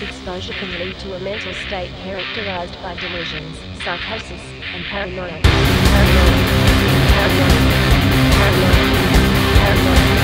exposure can lead to a mental state characterized by delusions, psychosis, and paranoia. Paranoia. Paranoia. Paranoia. Paranoia. Paranoia.